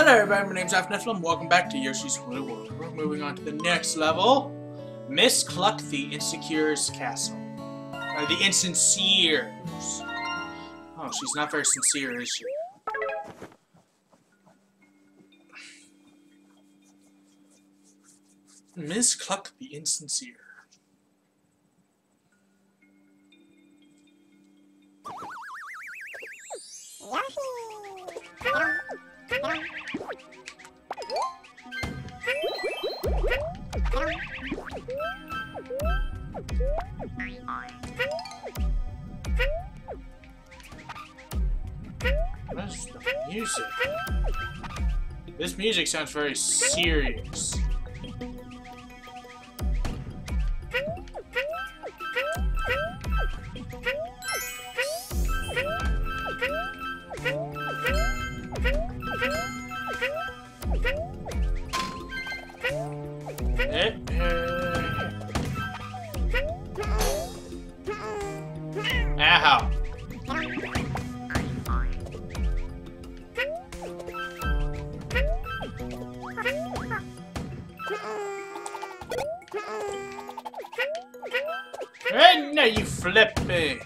Hello everybody, my name's Nephilim. Welcome back to Yoshi's Woolly World. We're moving on to the next level. Miss Cluck the Insecure's Castle. Or the Insincere's. Oh, she's not very sincere, is she? Miss Cluck the Insincere. What's the music? This music sounds very serious. You flipping.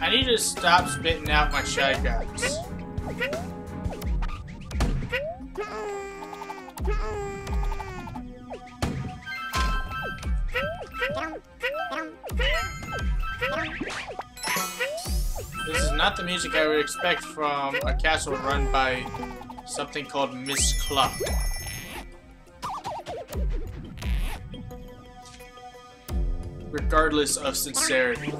I need to stop spitting out my shy guys. This is not the music I would expect from a castle run by something called Miss Cluck. Regardless of sincerity.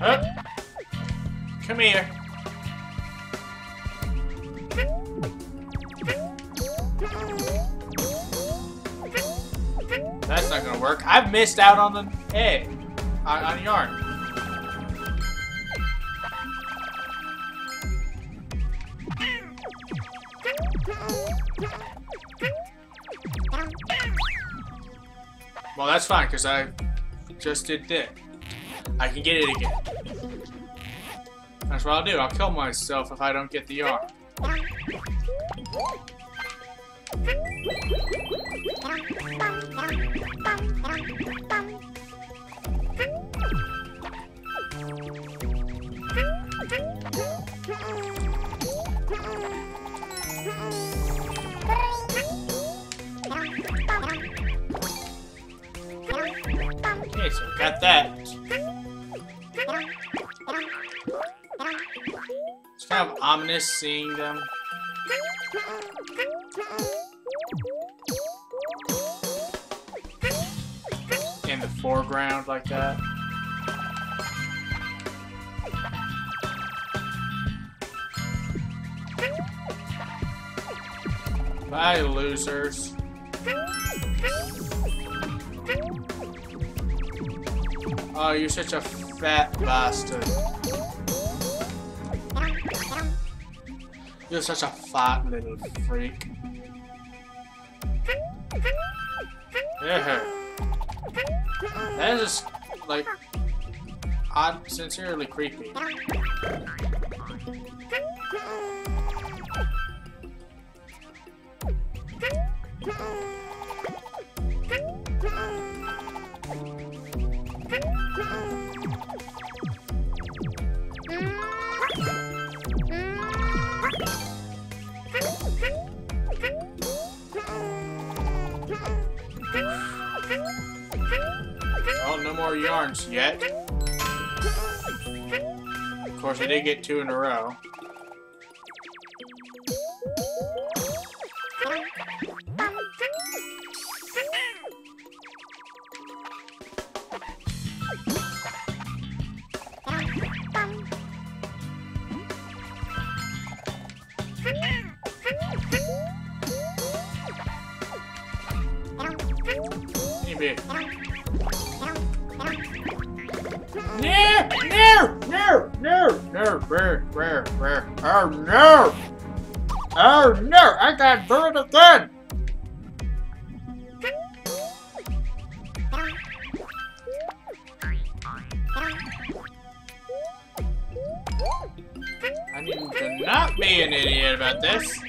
Up. Come here. That's not gonna work. I've missed out on the egg. On, on yarn. Well, that's fine, because I just did that. I can get it again. That's what I'll do. I'll kill myself if I don't get the yarn. Okay, so got that. It's kind of ominous seeing them. In the foreground like that. Bye, losers. Oh, you're such a fat bastard. You're such a fat little freak. Yeah. That is just, like, odd, sincerely creepy. Oh, no more yarns yet. Of course, I did get two in a row. Maybe. No! No! No! No! No! Rare! Rare! Rare! Oh no! Oh no! I got burned again! I need to not be an idiot about this.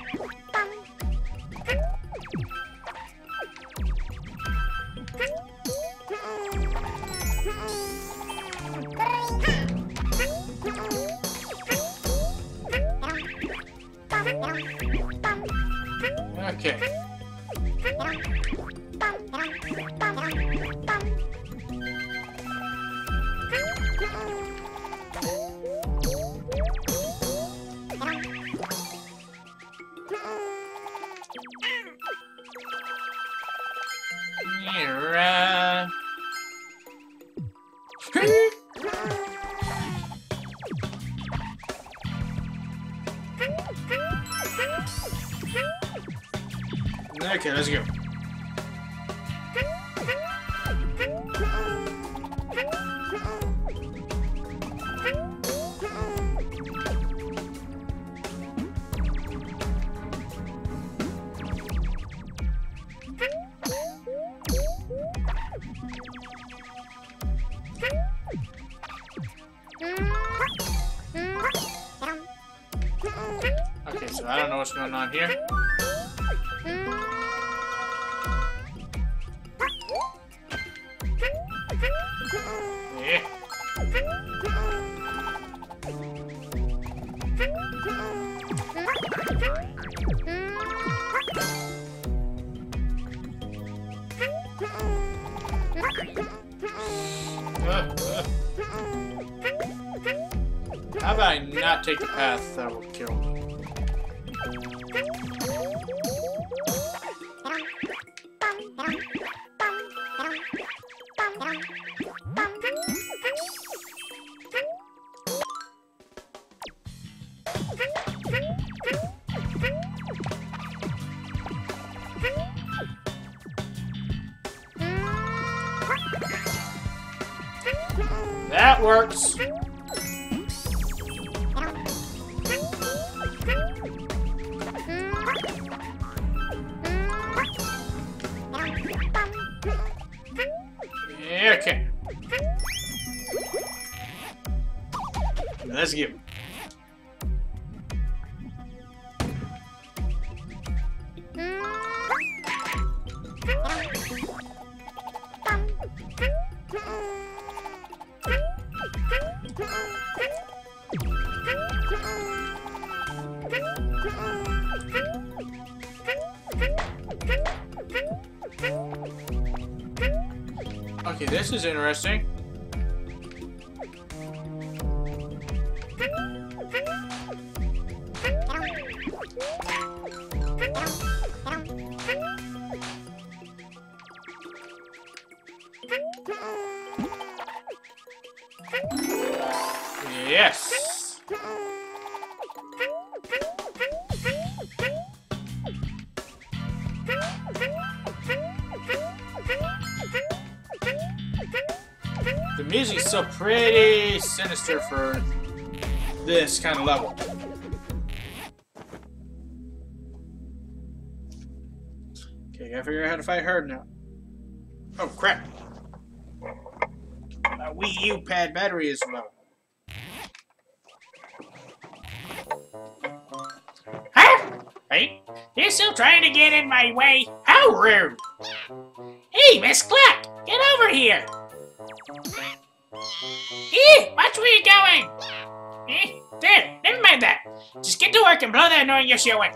Okay, let's go. Okay, so I don't know what's going on here. Hmm. How about I not take the path that will kill me? That works. Okay. Let's go. This is interesting. Music's so pretty sinister for this kind of level. Okay, gotta figure out how to fight her now. Oh crap! My Wii U pad battery is low. Huh? Hey, you're still trying to get in my way? How rude! Hey, Miss Cluck, get over here! Eh, watch where you're going! Eh, there, never mind that. Just get to work and blow that annoying Yoshi away.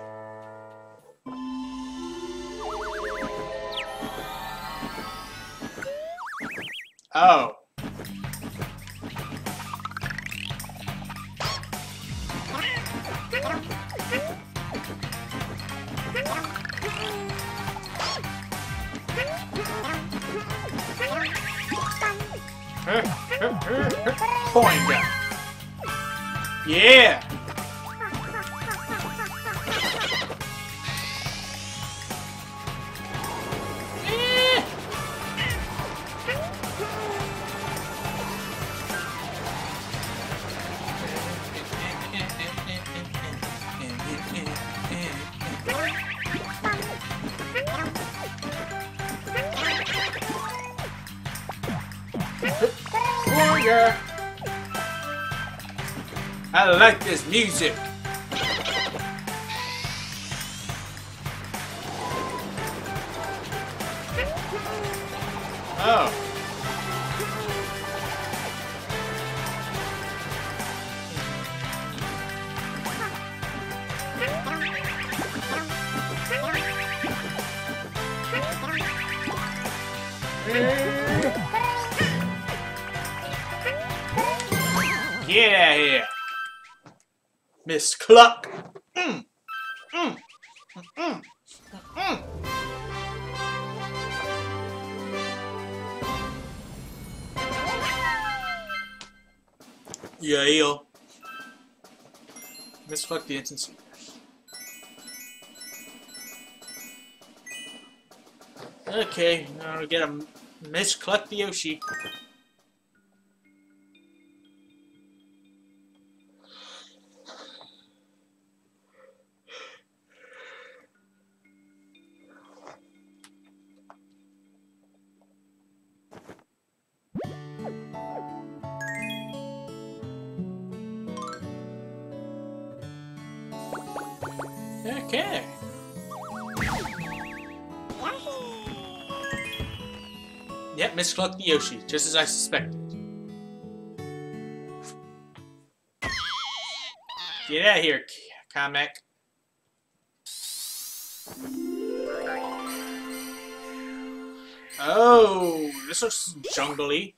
Oh. Boinga! Yeah! I like this music. Oh. Miss Cluck. Mm. Mm. Mm. Mm. Yeah, yo. Miss Cluck the instance. Okay, now we get a Miss Cluck the Yoshi. Okay. Yep, Miss Cluck the Yoshi, just as I suspected. Get out of here, Kamek. Oh, this looks jungly.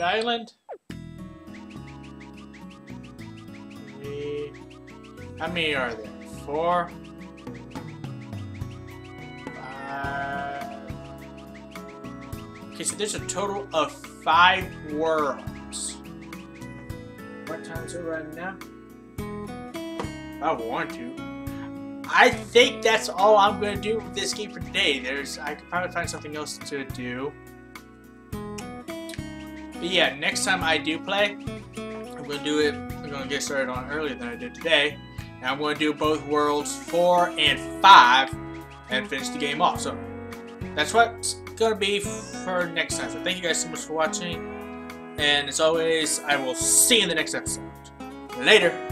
Island. Three. How many are there? Four. Okay, so there's a total of five worlds. What time's it right now? I want to. I think that's all I'm going to do with this game for today. There's, I could probably find something else to do. But yeah, next time I do play, I'm going to do it, I'm going to get started on earlier than I did today. And I'm going to do both worlds 4 and 5 and finish the game off. So that's what's going to be for next time. So thank you guys so much for watching. And as always, I will see you in the next episode. Later.